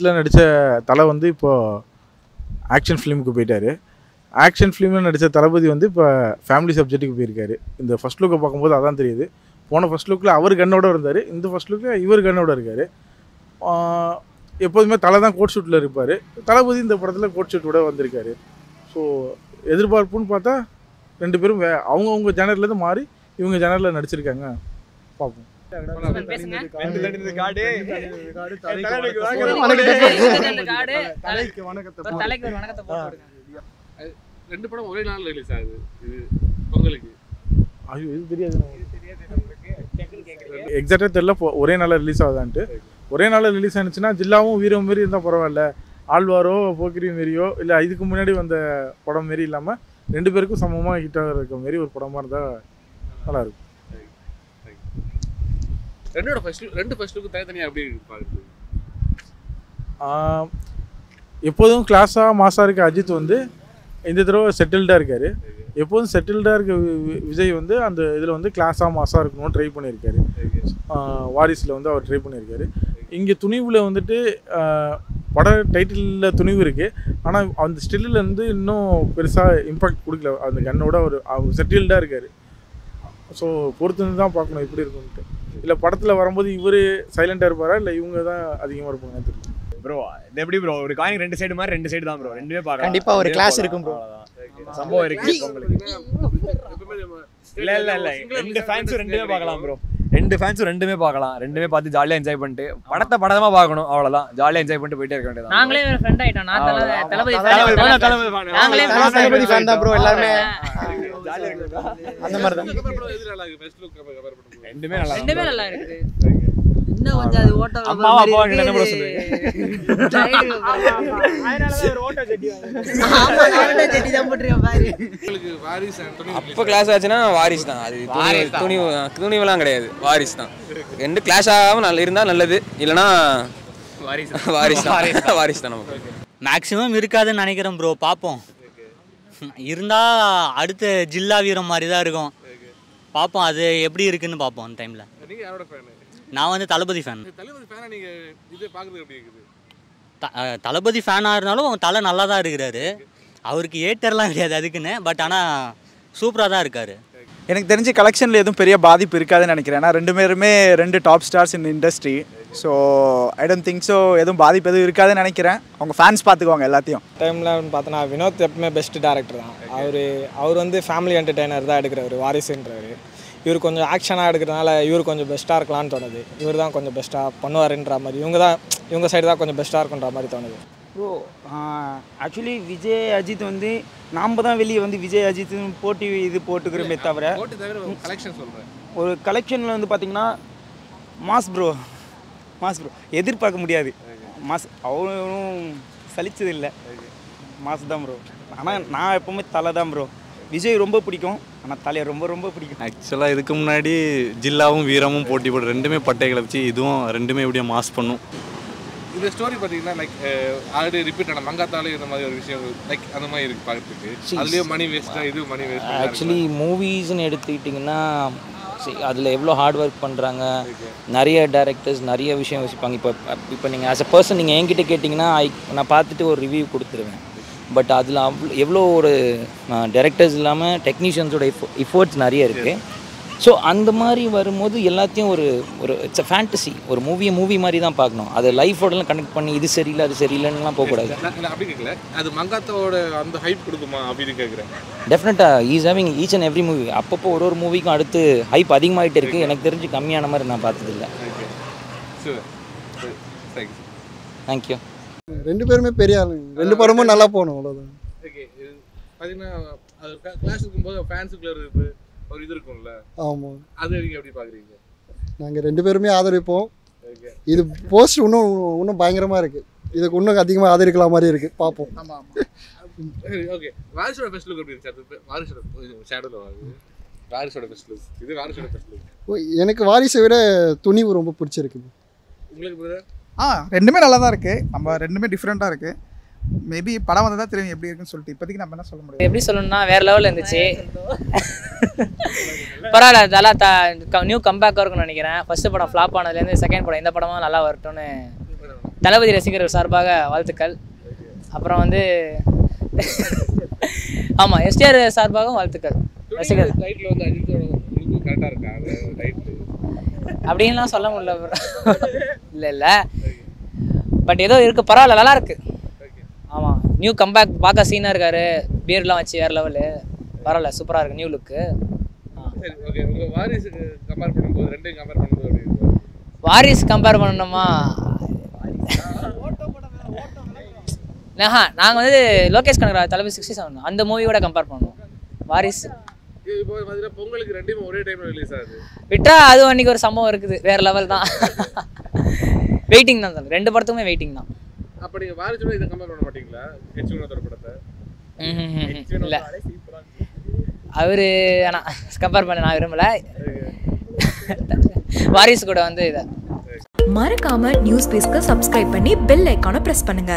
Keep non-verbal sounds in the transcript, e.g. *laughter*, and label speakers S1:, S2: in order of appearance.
S1: இதில் நடித்த தலை வந்து இப்போது ஆக்ஷன் ஃபிலிமுக்கு போயிட்டார். ஆக்ஷன் ஃபிலிமில் நடித்த தளபதி வந்து இப்போ ஃபேமிலி சப்ஜெக்ட்டுக்கு போயிருக்காரு. இந்த ஃபர்ஸ்ட் லுக்கை பார்க்கும்போது அதான் தெரியுது. போன ஃபஸ்ட் லுக்கில் அவர் கண்ணோட இருந்தார். இந்த ஃபஸ்ட் லுக்கில் இவர் கண்ணோட இருக்கார். எப்போதுமே தலை தான் கோட் ஷூட்டில் இருப்பார். தளபதி இந்த படத்தில் கோட் ஷூட்டோட வந்திருக்காரு. ஸோ எதிர்பார்ப்புன்னு பார்த்தா ரெண்டு பேரும் வே அவங்கவுங்க ஜேனர்லேருந்து மாறி இவங்க ஜேனரில் நடிச்சிருக்காங்க. பார்ப்போம்.
S2: பேசுங்க.
S3: தலைக்கு வணக்கத்தை
S2: ஒரு தலைக்கு ஒரு வணக்கத்தை போட்டு விடுங்க.
S4: ரெண்டு படம் ஒரே நாள் ரிலீஸ் ஆகுது. இது பொங்கலுக்கு.
S1: ஐயோ இது தெரியாது எக்ஸாக்டாக தெரியல. ஒரே நாளில் ரிலீஸ் ஆகுதான்ட்டு. ஒரே நாளில் ரிலீஸ் ஆனிச்சுன்னா ஜில்லாவும் வீரம் மாரி இருந்தால் பரவாயில்ல. ஆழ்வாரோ போக்கிரி மாரியோ இல்லை இதுக்கு முன்னாடி வந்த படம் மாரி இல்லாமல் ரெண்டு பேருக்கும் சமமாக ஹிட்டாக இருக்க மாரி ஒரு படமாக இருந்தால் நல்லாயிருக்கும்
S4: ரெண்டோட ஃபர்ஸ்ட் ரெண்டு ஃபர்ஸ்ட் லுக்கு தனித்தனியாக எப்படி பார்க்குது
S1: எப்போதும் கிளாஸாக மாசாக இருக்க அஜித் வந்து இந்த தடவை செட்டில்டாக இருக்கார். எப்போதும் செட்டில்டாக இருக்க வி- விஜய் வந்து அந்த இதில் வந்து கிளாஸாக மாசாக இருக்கணும்னு ட்ரை பண்ணியிருக்காரு. வாரிஸில் வாரிசில் வந்து அவர் ட்ரை பண்ணியிருக்காரு. இங்கே துணிவில் வந்துட்டு பட டைட்டிலில் துணிவு இருக்குது ஆனால் அந்த ஸ்டில்லில் இருந்து இன்னும் பெருசாக இம்பாக்ட் கொடுக்கல. அந்த கண்ணோட அவர் அவர் செட்டில்டாக இருக்கார். ஸோ பொறுத்து தான் பார்க்கணும் எப்படி இருக்குன்ட்டு இல்லை படத்தில் வரும்போது இவர் சைலண்டாக இருப்பாரா இல்லை இவங்க தான் அதிகமாக இருப்பாங்கன்னு தெரியல
S5: ப்ரோ இது எப்படி ப்ரோ ஒரு காயின் ரெண்டு சைடு மாதிரி ரெண்டு சைடு தான் ப்ரோ ரெண்டுமே பார்க்கலாம்
S3: கண்டிப்பா ஒரு
S5: பார்க்கலாம்.
S3: இருக்கும் bro.
S5: அவ்வளவுதான். சம்பவம் இருக்கு உங்களுக்கு இல்ல இல்ல இல்ல ரெண்டு ஃபேன்ஸும் ரெண்டுமே பார்க்கலாம் ப்ரோ ரெண்டு ஃபேன்ஸும் ரெண்டுமே பார்க்கலாம். ரெண்டுமே பார்த்து ஜாலியா என்ஜாய் பண்ணிட்டு படத்தை படமா பார்க்கணும் அவ்வளவுதான். ஜாலியா என்ஜாய் பண்ணிட்டு போயிட்டே இருக்க வேண்டியதான்
S2: நாங்களே ஃப்ரெண்ட் ஆயிட்டோம். நான். தளபதி
S5: தளபதி.
S2: நாங்களே
S3: fan தான் bro எல்லாருமே? அந்த மாதிரி தான்
S4: இருக்கு.
S5: ரெண்டுமே நல்லா
S2: ரெண்டுமே நல்லா இருக்குது
S6: இன்னும் கொஞ்சம் அது ஓட்ட
S5: அம்மாவா அப்பா என்ன சொல்றீங்க
S7: கிளாஸ் ஆச்சுன்னா வாரிஸ் தான். அது துணி துணி துணிவெல்லாம் கிடையாது. வாரிஸ் தான். ரெண்டு கிளாஸ் ஆகாமல் நல்ல இருந்தால் நல்லது. இல்லைன்னா வாரிஸ் வாரிஸ் தான். வாரிஸ் தான். நமக்கு
S8: மேக்ஸிமம் இருக்காதுன்னு நினைக்கிறேன் ப்ரோ பார்ப்போம் இருந்தால் அடுத்த ஜில்லா வீரம் மாதிரி தான் இருக்கும். பார்ப்போம் அது எப்படி இருக்குன்னு பார்ப்போம் அந்த டைமில்
S4: நீங்க யாரோட ஃபேன்
S8: நான் வந்து தளபதி ஃபேன்
S4: தளபதி ஃபேனா நீங்க இது பார்க்குறது எப்படி இருக்குது?
S8: தளபதி ஃபேனாக இருந்தாலும் தலை நல்லா தான் இருக்கிறாரு. அவருக்கு ஏட்டர்லாம் கிடையாது அதுக்குன்னு பட் ஆனால் சூப்பராக தான் இருக்கார்.
S9: எனக்கு தெரிஞ்சு கலெக்ஷனில் எதுவும் பெரிய பாதிப்பு இருக்காதுன்னு நினைக்கிறேன். ஏன்னா ரெண்டு பேருமே ரெண்டு top stars in industry so I don't think so எதுவும் பாதிப்பு எதுவும் இருக்காதுன்னு நினைக்கிறேன். அவங்க ஃபேன்ஸ் பார்த்துக்குவாங்க எல்லாத்தையும்.
S10: டைமில் பார்த்தோன்னா வினோத் எப்பவுமே பெஸ்ட் டேரக்டர் தான். அவர் அவர் வந்து ஃபேமிலி என்டர்டெய்னர் தான் எடுக்கிறவர் வாரிசுன்றவர். இவர் கொஞ்சம் ஆக்ஷனாக எடுக்கிறதுனால இவர் கொஞ்சம் பெஸ்ட்டாக இருக்கலாம்னு தோணுது. இவர் தான் கொஞ்சம் பெஸ்ட்டாக பண்ணுவாருன்ற மாதிரி. இவங்க தான் இவங்க சைடு தான் கொஞ்சம் பெஸ்ட்டாக இருக்குன்ற மாதிரி தோணுது.
S11: ப்ரோ ஆக்சுவலி விஜய் அஜித் வந்து நாம் தான் வெளியே வந்து விஜய் அஜித் போட்டி இது போட்டுக்கிறோமே தவிர
S4: கலெக்ஷன் சொல்றேன்.
S11: ஒரு கலெக்ஷனில் வந்து பார்த்தீங்கன்னா மாஸ் ப்ரோ மாஸ் ப்ரோ எதிர்பார்க்க முடியாது. மாஸ் அவ்வளோவும் சலிச்சது இல்லை மாஸ் தான் ப்ரோ ஆனால் நான் எப்போவுமே தலை தான் ப்ரோ விஜய் ரொம்ப பிடிக்கும் ஆனால் தலையை ரொம்ப ரொம்ப பிடிக்கும்.
S12: ஆக்சுவலாக இதுக்கு முன்னாடி ஜில்லாவும் வீரமும் போட்டி போட்டு ரெண்டுமே பட்டை கிளப்பிச்சு இதுவும் ரெண்டுமே எப்படியும் மாஸ் பண்ணும்.
S4: இந்த ஸ்டோரி பார்த்தீங்கன்னா லைக் ஆல்ரெடி ரிப்பீட் ஆன மங்காத்தாலே இந்த மாதிரி ஒரு விஷயம் லைக் அந்த மாதிரி இருக்கு பார்க்கறதுக்கு. அதுலயும் மணி வேஸ்ட் இது மணி வேஸ்ட்
S6: ஆக்சுவலி மூவிஸ்னு எடுத்துக்கிட்டிங்கன்னா அதில் எவ்வளோ ஹார்ட் ஒர்க் பண்ணுறாங்க நிறைய டேரக்டர்ஸ் நிறைய விஷயம் யோசிப்பாங்க. இப்போ இப்போ நீங்கள் ஆஸ் அ பர்சன் நீங்கள் என்கிட்ட கேட்டிங்கன்னா ஐ நான் பார்த்துட்டு ஒரு ரிவ்யூ கொடுத்துருவேன். பட் அதில் அவ்வளோ எவ்வளோ ஒரு டேரக்டர்ஸ் இல்லாமல் டெக்னீஷியன்ஸோட எஃபோர்ட்ஸ் நிறைய இருக்குது ஸோ அந்த மாதிரி வரும்போது எல்லாத்தையும் ஒரு ஒரு இட்ஸ் அ ஃபேண்டசி ஒரு மூவியை மூவி மாதிரி தான் பார்க்கணும். அதை லைஃபோடலாம் கனெக்ட் பண்ணி இது சரியில்லை அது சரியில்லைன்னுலாம் போகக்கூடாது
S4: அப்படி கேட்கல. அது மங்காத்தாவோட அந்த ஹைப் கொடுக்குமா அப்படின்னு கேட்குறேன்.
S6: டெஃபினட்டாக is having each and every movie அப்பப்போ ஒரு ஒரு மூவிக்கும் அடுத்து ஹைப் அதிகமாகிட்டே இருக்குது எனக்கு தெரிஞ்சு கம்மியான மாதிரி நான் பார்த்ததில்ல. தேங்க்யூ
S3: ரெண்டு பேருமே பெரிய ஆளுங்க. ரெண்டு படமும் நல்லா போகணும் அவ்வளோதான்
S4: ஓகே பார்த்தீங்கன்னா அது கிளாஸ் இருக்கும்போது ஃபேன்ஸுக்குள்ள இருக்கு ஒரு இது இருக்கும்ல?
S3: ஆமாம்
S4: அது நீங்க எப்படி பார்க்குறீங்க
S3: நாங்கள் ரெண்டு பேருமே ஆதரிப்போம்.
S4: ஓகே.
S3: இது போஸ்ட் இன்னும் இன்னும் பயங்கரமாக இருக்குது இதுக்கு இன்னும் அதிகமாக ஆதரிக்கலாம் மாதிரி இருக்குது பார்ப்போம்
S4: ஓகே. வாரிசோட ஃபெஸ்ட் லுக் எப்படி இருந்துச்சு அது வாரிசோட ஃபெஸ்ட் லுக் இது வாரிசோட ஃபெஸ்ட் லுக்
S3: எனக்கு வாரிசை விட துணிவு ரொம்ப பிடிச்சிருக்கு.
S4: உங்களுக்கு
S9: ஆ ரெண்டுமே நல்லா தான் இருக்குது நம்ம ரெண்டுமே டிஃப்ரெண்ட்டாக இருக்குது மேபி படம் வந்தால் தான் தெரியும் எப்படி இருக்குன்னு சொல்லிட்டு இப்போதைக்கு நம்ம என்ன சொல்ல முடியும்
S2: எப்படி சொல்லணும்னா வேற லெவலில் இருந்துச்சு பரவாயில்ல நல்லா த நியூ கம்பேக்காக இருக்கும்னு நினைக்கிறேன் ஃபர்ஸ்ட் படம் ஃப்ளாப் ஆனதுலேருந்து செகண்ட் படம் இந்த படமும் நல்லா வரட்டும்னு தளபதி ரசிகர்கள் சார்பாக வாழ்த்துக்கள் அப்புறம் வந்து ஆமாம் எஸ்டிஆர் சார்பாகவும் வாழ்த்துக்கள் ரசிகர்
S4: டைட்டில் வந்து அஜித்தோட உங்களுக்கு கரெக்டாக இருக்கா அந்த டைட்டில்
S2: அப்படின்லாம் சொல்ல முடியல. இல்லை இல்லை பட் ஏதோ இருக்கு பரவாயில்ல நல்லா இருக்கு. ஆமாம் நியூ கம்பேக் பார்க்க சீனாக இருக்காரு. பியர்லாம் வச்சு வேறு லெவலு பரவாயில்ல சூப்பராக இருக்கு நியூ லுக்கு வாரிஸ் கம்பேர் பண்ணணுமா? ஆஹா நாங்கள் வந்து லோகேஷ் கனகரா தளபதி சிக்ஸ்டி செவன் அந்த மூவியோட கம்பேர் பண்ணுவோம். வாரிஸ்
S4: பொங்கலுக்கு ரெண்டுமே ஒரே டைம்ல ரிலீஸ் ஆகுது.
S2: விட்டா அது அன்னைக்கு ஒரு சம்பவம் இருக்குது. வேற லெவல் தான். *laughs* வெயிட்டிங் தான் தல. ரெண்டு படத்துக்குமே வெயிட்டிங் தான்.
S4: அப்போ நீங்கள் வாரிசோட இதை கம்பேர் பண்ண மாட்டீங்களா? ஹெச் வினோதோட படத்தை.
S2: இல்ல. அவரு ஆனா கம்பேர் பண்ண நான் விரும்பல. வாரிசு கூட வந்து இதை.
S13: மறக்காம நியூஸ் பேஸ்க்கு சப்ஸ்கிரைப் பண்ணி பெல் ஐக்கானை பிரஸ் பண்ணுங்க.